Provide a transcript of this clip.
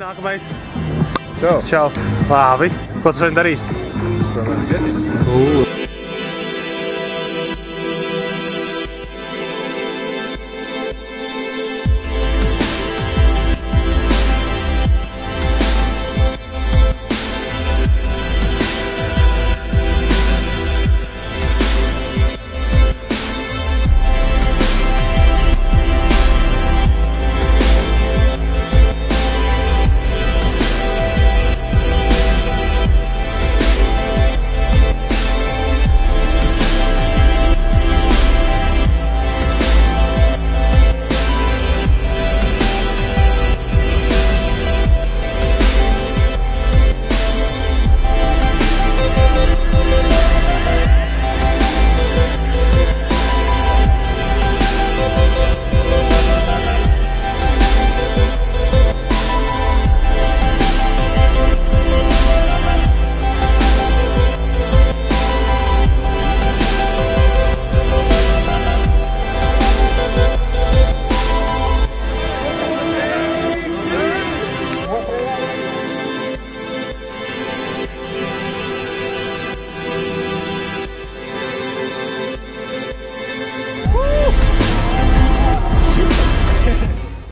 nākamais. Čau. Čau. Labi. Ko tu šodien darīsi? Spēlējam geti. Ū.